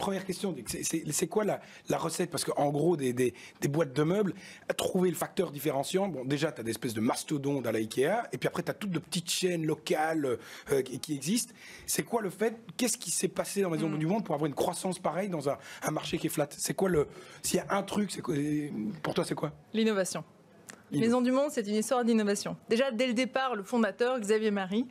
première question, c'est- quoi la, la recette? Parce qu'en gros, des, des, des boîtes de meubles, trouver le facteur différenciant, bon, déjà, tu as des espèces de mastodontes à la Ikea, et puis après, tu as toutes de petites chaînes locales euh, qui, existent. C'est quoi le fait Qu'est-ce qui s'est passé dans Maison Mm. du Monde pour avoir une croissance pareille dans un, un marché qui est flat? C'est quoi le. S'il y a un truc, c'est quoi- pour toi, c'est quoi? L'innovation. Maison du Monde, c'est une histoire d'innovation. Déjà, dès le départ, le fondateur, Xavier Marie,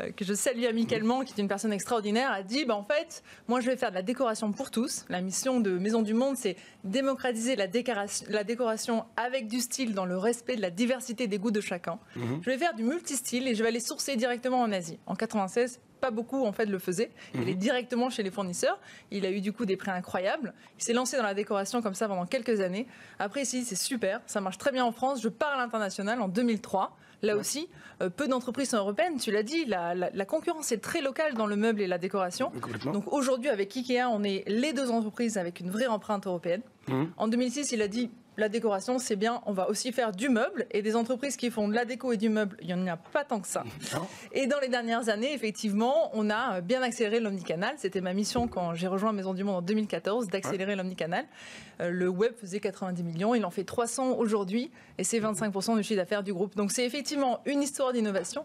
euh, que je salue amicalement, qui est une personne extraordinaire, a dit bah, en fait, moi, je vais faire de la décoration pour tous. La mission de Maison du Monde, c'est démocratiser la décoration, la décoration avec du style dans le respect de la diversité des goûts de chacun. Je vais faire du multistyle et je vais aller sourcer directement en Asie. En 96, pas beaucoup en fait le faisaient. Il est directement chez les fournisseurs. Il a eu du coup des prix incroyables. Il s'est lancé dans la décoration comme ça pendant quelques années. Après ici, c'est super, ça marche très bien en France. Je pars à l'international en 2003. Là aussi, euh, peu d'entreprises sont européennes. Tu l'as dit, la, la- la concurrence est très locale dans le meuble et la décoration. Donc aujourd'hui, avec Ikea, on est les deux entreprises avec une vraie empreinte européenne. Mhm. En 2006, il a dit la décoration, c'est bien, on va aussi faire du meuble. Et des entreprises qui font de la déco et du meuble, il n'y en a pas tant que ça. Non Et dans les dernières années, effectivement, on a bien accéléré l'omnicanal. C'était ma mission quand j'ai rejoint Maison du Monde en 2014, d'accélérer l'omnicanal. Euh, le web faisait 90 millions, il en fait 300 aujourd'hui, et c'est 25% du chiffre d'affaires du groupe. Donc c'est effectivement une histoire d'innovation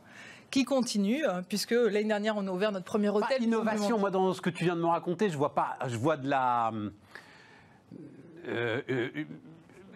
qui continue, euh, puisque l'année dernière, on a ouvert notre premier Pas hôtel. innovation, moi dans ce que tu viens de me raconter, je vois pas, je vois de la euh, euh,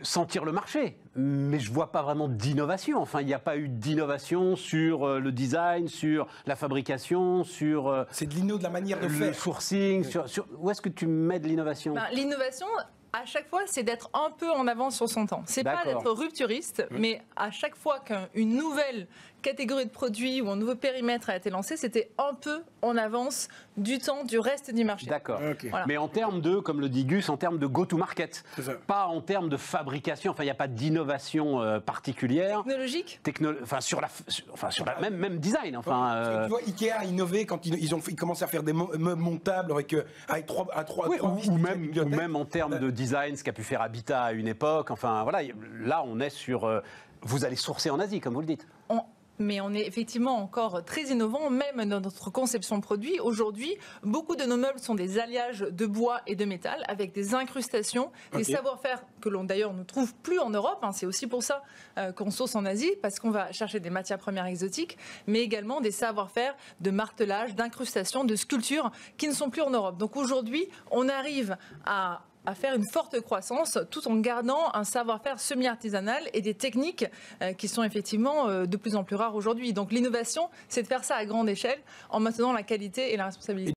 sentir le marché, mais je vois pas vraiment d'innovation. Enfin, il n'y a pas eu d'innovation sur euh, le design, sur la fabrication, sur euh, C'est de l'inno de la manière de le faire. sourcing. Sur, sur- où est-ce que tu mets de l'innovation? Ben, L'innovation, à chaque fois, c'est d'être un peu en avance sur son temps. C'est pas d'être rupturiste, mais à chaque fois qu'une nouvelle catégorie de produits ou un nouveau périmètre a été lancé, c'était un peu en avance du temps du reste du marché. D'accord. Voilà. Mais en termes de, comme le dit Gus, en termes de go-to-market, pas en termes de fabrication. Enfin, il n'y a pas d'innovation euh, particulière. Technologique Techno- enfin sur la, sur- enfin sur la même même design. Enfin, Parce que euh, Tu vois, Ikea a innové quand ils, ils ont ils commencent à faire des meubles montables avec, euh, avec trois, à trois, oui, trois ou, même, ou même en termes de design, ce qu'a pu faire Habitat à une époque. Enfin, voilà, là, on est sur. euh, vous allez sourcer en Asie, comme vous le dites. On- mais on est effectivement encore très innovant, même dans notre conception produit. Aujourd'hui, beaucoup de nos meubles sont des alliages de bois et de métal avec des incrustations, des savoir-faire que l'on d'ailleurs ne trouve plus en Europe. hein. C'est aussi pour ça euh, qu'on source en Asie, parce qu'on va chercher des matières premières exotiques, mais également des savoir-faire de martelage, d'incrustation, de sculpture qui ne sont plus en Europe. Donc aujourd'hui, on arrive à à faire une forte croissance tout en gardant un savoir-faire semi-artisanal et des techniques euh, qui sont effectivement euh, de plus en plus rares aujourd'hui. Donc l'innovation, c'est de faire ça à grande échelle en maintenant la qualité et la responsabilité.